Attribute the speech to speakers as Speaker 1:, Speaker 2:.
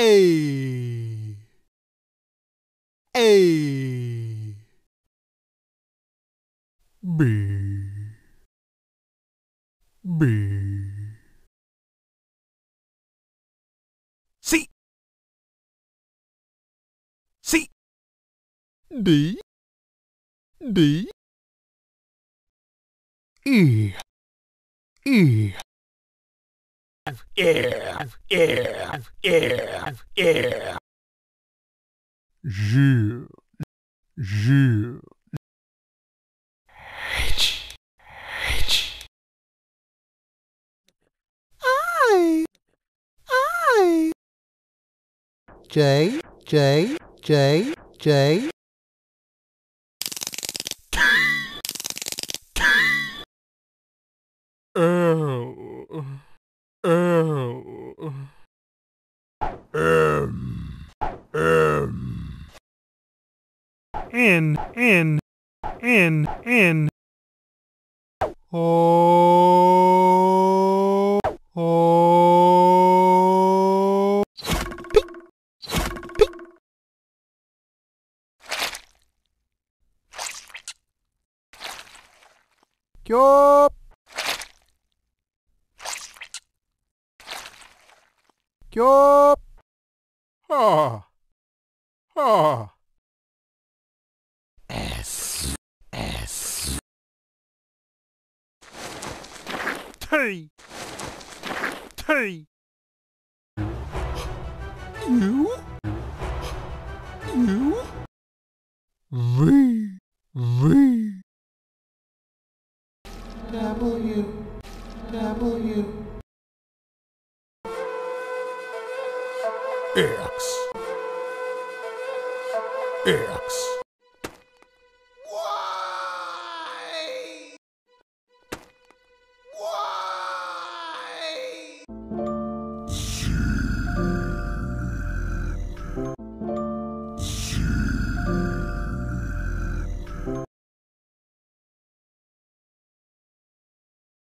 Speaker 1: A. A. B. B. C. C. D. D. E. E yeah, yeah, yeah, yeah. J, J. H, H. I, I. J, J, J, J. Oh. N. N. N. N. Oh. Oh. Beep. Beep. Ah. Ah. S. S. T. T. U. U. V. V. W. W. X X